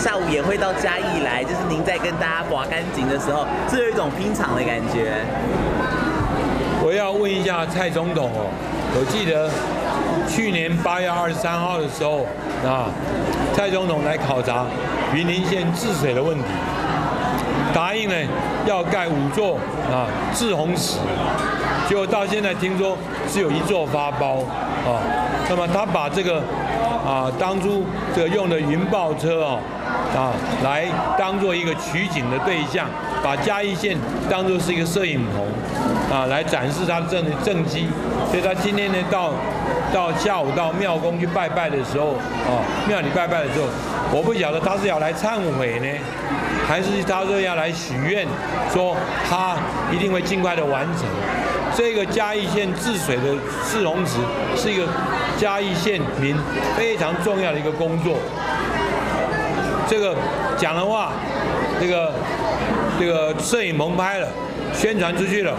下午也会到嘉义来，就是您在跟大家刮干净的时候，是有一种拼场的感觉。我要问一下蔡总统哦，我记得去年八月二十三号的时候啊，蔡总统来考察云林县治水的问题，答应呢要盖五座啊治洪池，结果到现在听说只有一座发包啊，那么他把这个啊当初这个用的云豹车哦啊来当做一个取景的对象，把嘉义县当做是一个摄影棚。啊，来展示他的政政绩，所以他今天呢到到下午到庙宫去拜拜的时候，啊，庙里拜拜的时候，我不晓得他是要来忏悔呢，还是他说要来许愿，说他一定会尽快的完成这个嘉义县治水的市容池，是一个嘉义县民非常重要的一个工作。这个讲的话，这个这个摄影棚拍了，宣传出去了。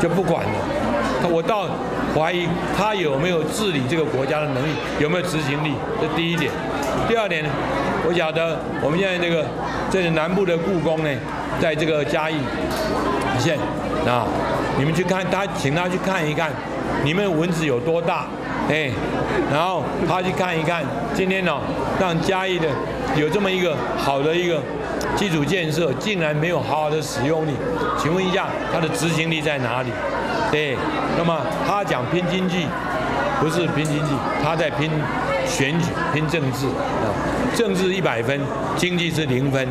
就不管了，我倒怀疑他有没有治理这个国家的能力，有没有执行力，这第一点。第二点呢，我晓得我们现在这个这里南部的故宫呢，在这个嘉义县啊，你们去看他，请他去看一看，你们蚊子有多大，哎，然后他去看一看，今天呢，让嘉义的有这么一个好的一个。基础建设竟然没有好好的使用你，请问一下，它的执行力在哪里？对，那么他讲拼经济，不是拼经济，他在拼选举、拼政治啊，政治一百分，经济是零分。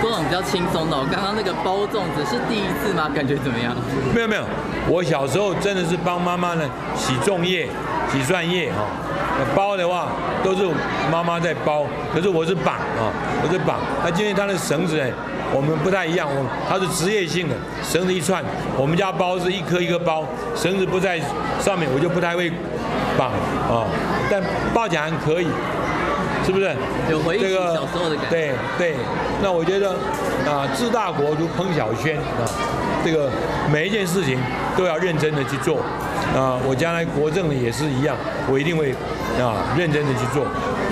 这种比较轻松的，刚刚那个包粽子是第一次吗？感觉怎么样？没有没有，我小时候真的是帮妈妈呢洗粽叶、洗蒜叶哈。包的话都是妈妈在包，可是我是绑啊，我是绑。那今天它的绳子呢，我们不太一样，我它是职业性的，绳子一串。我们家包是一颗一颗包，绳子不在上面，我就不太会绑啊。但包起来还可以，是不是？有回忆小时候的感觉。对对，那我觉得啊，治大国如烹小鲜啊，这个每一件事情都要认真的去做。啊，我将来国政也是一样，我一定会啊认真的去做。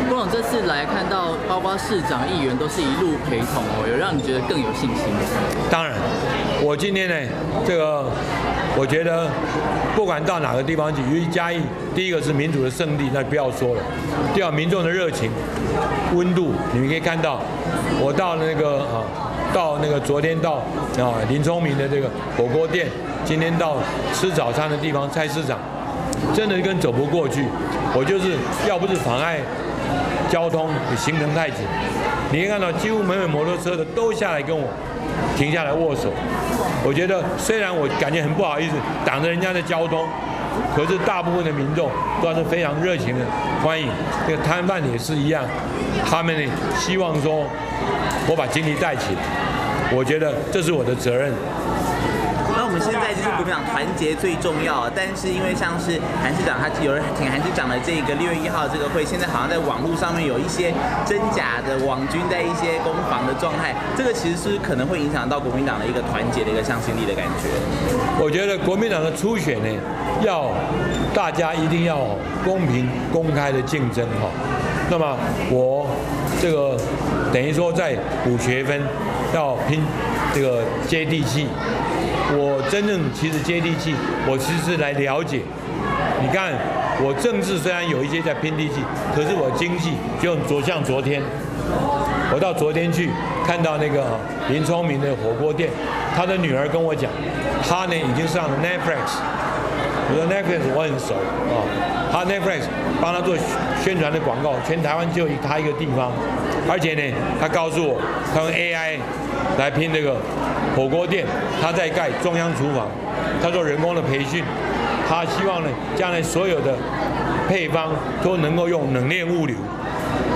郭总这次来看到，包括市长、议员都是一路陪同哦，有让你觉得更有信心吗？当然，我今天呢，这个我觉得不管到哪个地方去，尤其嘉义，第一个是民主的圣地，那不要说了；第二，民众的热情、温度，你们可以看到，我到那个啊，到那个昨天到啊林聪明的这个火锅店。今天到吃早餐的地方，菜市场真的跟走不过去。我就是要不是妨碍交通，行程太紧。你可以看到，几乎每每摩托车的都下来跟我停下来握手。我觉得虽然我感觉很不好意思挡着人家的交通，可是大部分的民众都是非常热情的欢迎。这个摊贩也是一样，他们呢希望说我把经济带起来。我觉得这是我的责任。那我们现在就是国民党团结最重要，但是因为像是韩市长，他有人请韩市长的这个六月一号这个会，现在好像在网络上面有一些真假的网军在一些攻防的状态，这个其实是可能会影响到国民党的一个团结的一个向心力的感觉。我觉得国民党的初选呢，要大家一定要公平公开的竞争哈。那么我这个等于说在补学分，要拼这个接地气。我真正其实接地气，我其实是来了解。你看，我政治虽然有一些在拼地气，可是我经济就昨像昨天，我到昨天去看到那个林聪明的火锅店，他的女儿跟我讲，他呢已经上了 Netflix。我说 Netflix 我很熟啊，他 Netflix 帮他做宣传的广告，全台湾就他一个地方，而且呢，他告诉我他用 AI 来拼这个。火锅店，他在盖中央厨房，他做人工的培训，他希望呢，将来所有的配方都能够用冷链物流，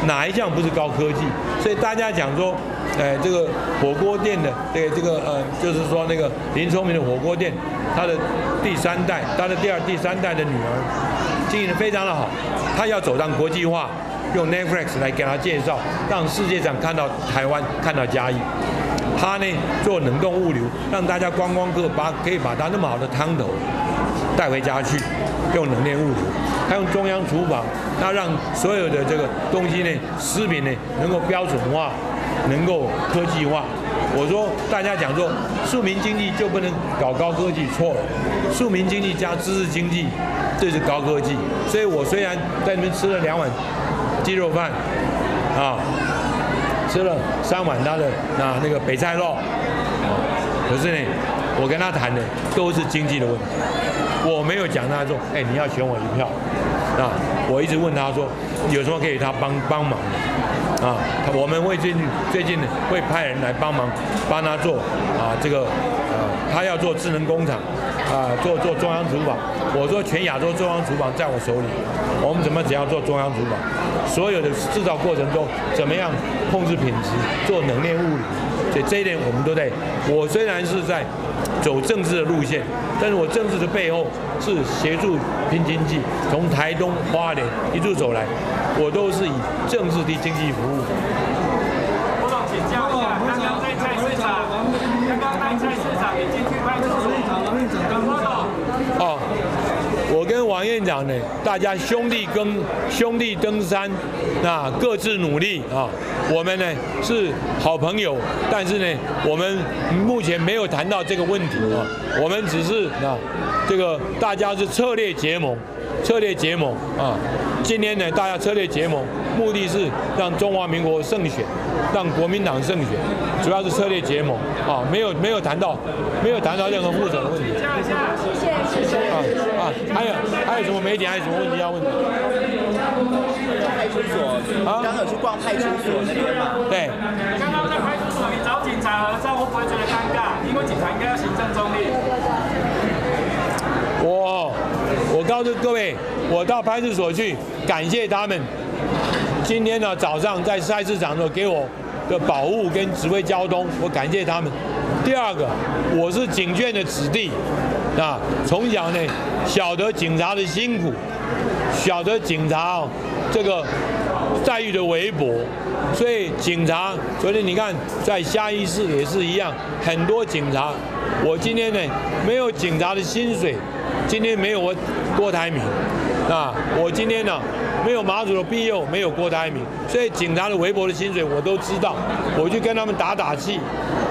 哪一项不是高科技？所以大家讲说，哎，这个火锅店的，对这个呃，就是说那个林聪明的火锅店，他的第三代，他的第二、第三代的女儿经营的非常的好，他要走上国际化，用 Netflix 来给他介绍，让世界上看到台湾，看到嘉义。他呢做冷冻物流，让大家观光客把可以把他那么好的汤头带回家去。用冷链物流，他用中央厨房，他让所有的这个东西呢，食品呢能够标准化，能够科技化。我说大家讲说，庶民经济就不能搞高科技，错了。庶民经济加知识经济，这是高科技。所以我虽然在那边吃了两碗鸡肉饭，啊，吃了三碗他的那那个北菜肉，可是呢，我跟他谈的都是经济的问题。我没有讲他说，哎，你要选我一票，啊，我一直问他说，有什么可以他帮帮忙，啊，我们会最近最近会派人来帮忙，帮他做啊这个，呃，他要做智能工厂，啊，做做中央厨房。我说全亚洲中央厨房在我手里，我们怎么只要做中央厨房，所有的制造过程中怎么样控制品质，做冷链物理，所以这一点我们都在。我虽然是在。走政治的路线，但是我政治的背后是协助拼经济，从台东花莲一路走来，我都是以政治的经济服务。我想请教一下，刚刚在菜市场，刚刚在菜市场已经去派出所，哦，我跟王院长呢，大家兄弟跟兄弟登山，那各自努力啊。我们呢是好朋友，但是呢，我们目前没有谈到这个问题啊。我们只是啊，这个大家是策略结盟，策略结盟啊。今天呢，大家策略结盟，目的是让中华民国胜选，让国民党胜选，主要是策略结盟啊。没有没有谈到，没有谈到任何负责的问题。谢谢谢谢。啊啊，还有还有什么媒体还有什么问题要问？派出所，刚刚有去逛派出所那边嘛？对。刚刚在派出所，你找警察合照会不会觉得尴尬？因为警察应该要行政中立。我我告诉各位，我到派出所去，感谢他们。今天呢早上在菜市场的给我的保护跟指挥交通，我感谢他们。第二个，我是警眷的子弟，啊，从小呢晓得警察的辛苦。晓得警察，这个待遇的微薄，所以警察昨天你看在下义市也是一样，很多警察。我今天呢没有警察的薪水，今天没有我郭台铭啊，我今天呢没有马祖的庇佑，没有郭台铭，所以警察的微薄的薪水我都知道，我去跟他们打打气。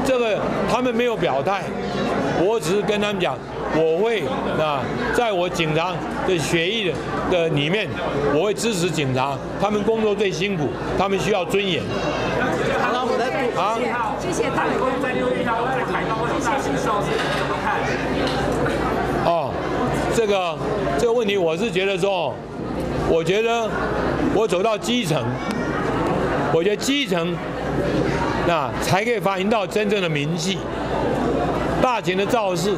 这个他们没有表态，我只是跟他们讲。我会啊，在我警察的血液的的里面，我会支持警察，他们工作最辛苦，他们需要尊严。好，谢谢他。在六月一号在台东会有大型造势，怎么看？哦，这个这个问题，我是觉得说，我觉得我走到基层，我觉得基层那才可以反映到真正的民气。大型的造势。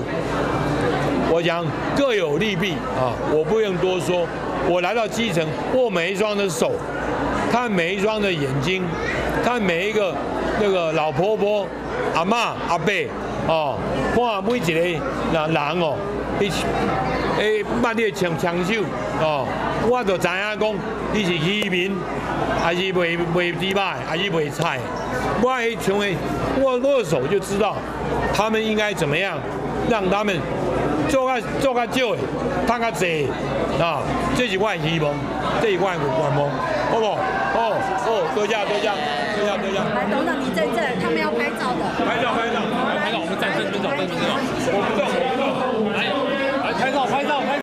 我讲各有利弊啊，我不用多说。我来到基层，握每一双的手，看每一双的眼睛，看每一个那个老婆婆、阿妈、阿伯哦，看每一个那人哦，你诶，把你抢抢手哦，我就知影讲你是渔民，还是卖卖猪肉，还是卖菜。我一成为握握手就知道他们应该怎么样，让他们。做较做较少的，赚较济啊！这是我的希望，这是我的愿望，好不？哦哦，多谢多谢多谢多谢。来，董事长你在这，他们要拍照的。拍照拍照，站正正照正正照。我不照我不照。来来拍照拍照拍。